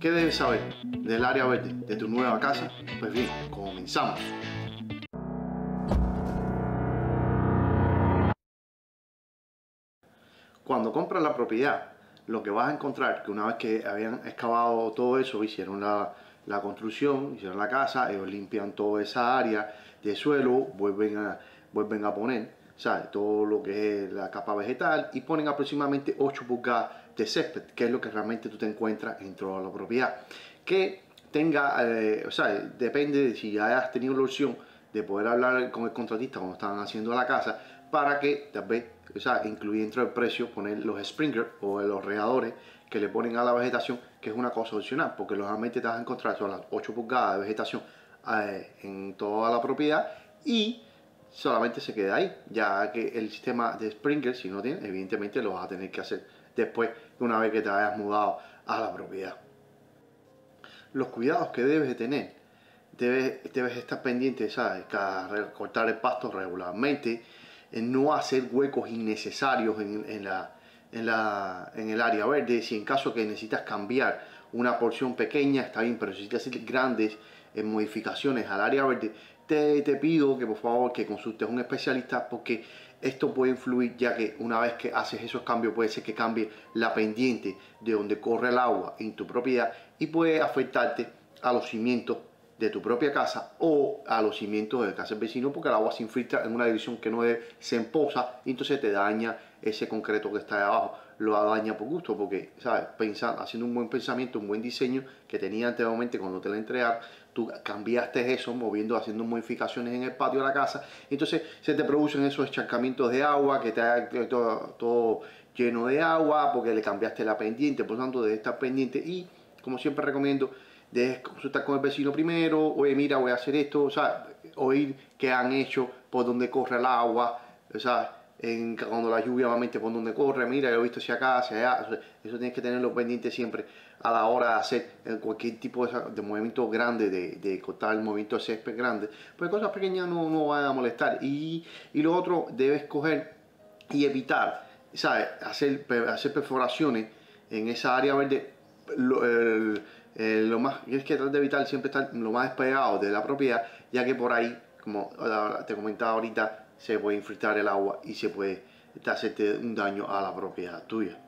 ¿Qué debes saber del área verde de tu nueva casa? Pues bien, comenzamos. Cuando compras la propiedad, lo que vas a encontrar que una vez que habían excavado todo eso, hicieron la, la construcción, hicieron la casa, ellos limpian toda esa área de suelo, vuelven vuelven a poner ¿sabes? todo lo que es la capa vegetal y ponen aproximadamente 8 pulgadas de césped, que es lo que realmente tú te encuentras en toda la propiedad. Que tenga, eh, o sea, depende de si ya has tenido la opción de poder hablar con el contratista cuando estaban haciendo la casa para que tal vez, o sea, incluir dentro del precio poner los sprinklers o los regadores que le ponen a la vegetación, que es una cosa opcional, porque lógicamente te vas a encontrar son las 8 pulgadas de vegetación eh, en toda la propiedad y solamente se queda ahí, ya que el sistema de sprinkler, si no tiene, evidentemente lo vas a tener que hacer después, una vez que te hayas mudado a la propiedad. Los cuidados que debes de tener, debes, debes estar pendiente, ¿sabes? cortar el pasto regularmente, no hacer huecos innecesarios en, la, en, la, en el área verde, si en caso que necesitas cambiar una porción pequeña, está bien, pero si necesitas hacer grandes eh, modificaciones al área verde, te, te, pido que por favor que consultes a un especialista porque esto puede influir ya que una vez que haces esos cambios puede ser que cambie la pendiente de donde corre el agua en tu propiedad y puede afectarte a los cimientos de tu propia casa o a los cimientos de casa del vecino porque el agua se infiltra en una división que no es, se emposa y entonces te daña ese concreto que está ahí abajo lo daña por gusto porque sabes pensando haciendo un buen pensamiento un buen diseño que tenía anteriormente cuando te la entregaron tú cambiaste eso moviendo haciendo modificaciones en el patio de la casa entonces se te producen esos encharcamientos de agua que te todo, todo lleno de agua porque le cambiaste la pendiente por lo tanto debe estar pendiente y como siempre recomiendo de consultar con el vecino primero, oye mira voy a hacer esto, o sea, oír qué han hecho, por dónde corre el agua, o cuando la lluvia obviamente por dónde corre, mira, yo he visto si acá, hacia allá, eso tienes que tenerlo pendiente siempre a la hora de hacer cualquier tipo de, movimiento grande, de, cortar el movimiento de césped grande, pues cosas pequeñas no, no van a molestar. Y, y lo otro, debes coger y evitar, ¿sabes? Hacer, hacer perforaciones en esa área verde. el, eh, lo más es que tratar de evitar siempre estar lo más despegado de la propiedad, ya que por ahí, como te comentaba ahorita, se puede infiltrar el agua y se puede hacerte un daño a la propiedad tuya.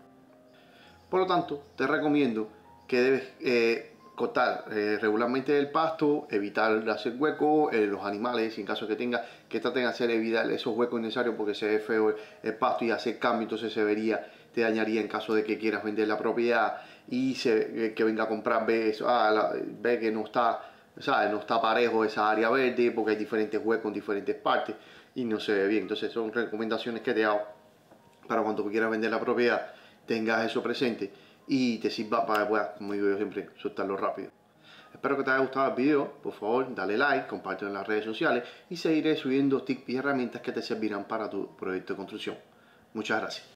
Por lo tanto, te recomiendo que debes eh, cortar eh, regularmente el pasto, evitar hacer huecos, los animales, en caso que tenga, que traten de hacer evitar esos huecos innecesarios porque se ve feo el, pasto y hacer cambio, entonces se vería, te dañaría en caso de que quieras vender la propiedad y eh, que venga a comprar ve, ah, ve que no está, no está parejo esa área verde porque hay diferentes huecos en diferentes partes y no se ve bien. Entonces son recomendaciones que te hago para cuando quieras vender la propiedad tengas eso presente y te sirva para que como digo yo siempre, soltarlo rápido. Espero que te haya gustado el video, por favor dale like, compártelo en las redes sociales y seguiré subiendo tips y herramientas que te servirán para tu proyecto de construcción. Muchas gracias.